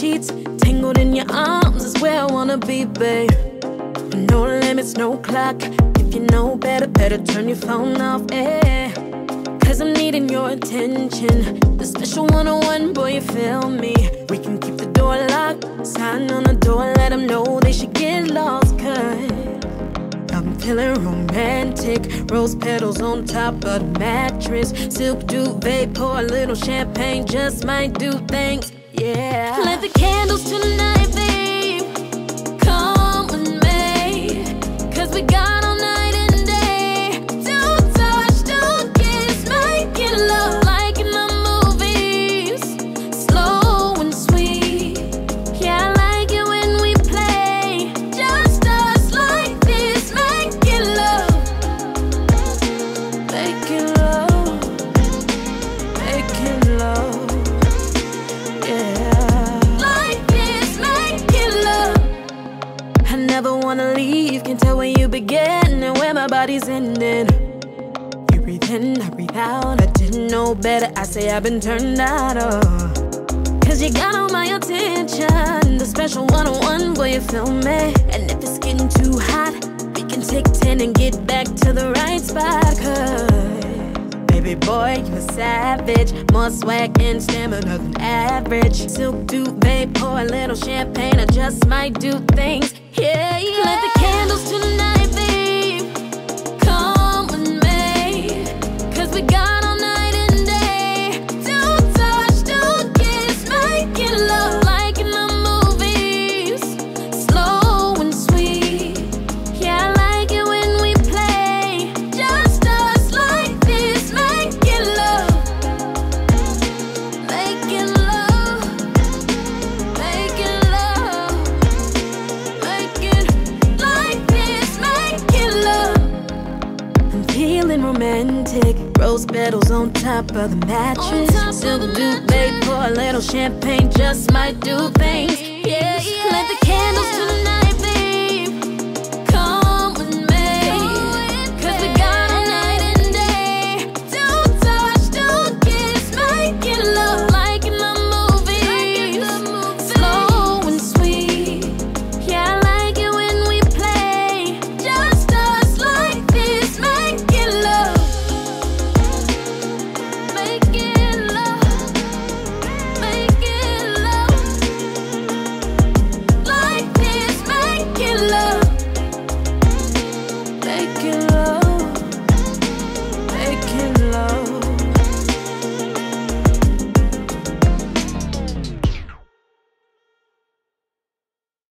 sheets, tangled in your arms is where I wanna be, babe. No limits, no clock. If you know better, better turn your phone off, eh? Cause I'm needing your attention. The special one on one, boy, you feel me. We can keep the door locked, sign on the door, let them know they should get lost, cause. I'm feeling romantic. Rose petals on top of the mattress. Silk duvet, pour a little champagne, just might do things. Yeah. The candles tonight, babe. Come with me. Cause we got all night and day. Don't touch, don't kiss, making love like in the movies. Slow and sweet. Yeah, I like it when we play. Just us like this, making love. Making love. Ending. You breathe in, I breathe out. I didn't know better. I say I've been turned out. Oh. Cause you got all my attention. The special one on one, boy, you feel me. And if it's getting too hot, we can take 10 and get back to the right spot. Cause, baby boy, you a savage. More swag and stamina than average. Silk duvet, pour a little champagne. I just might do things. Yeah, yeah. Light the romantic. Rose petals on top of the mattress. top of Silk the duvet, pour a little champagne, just might do things.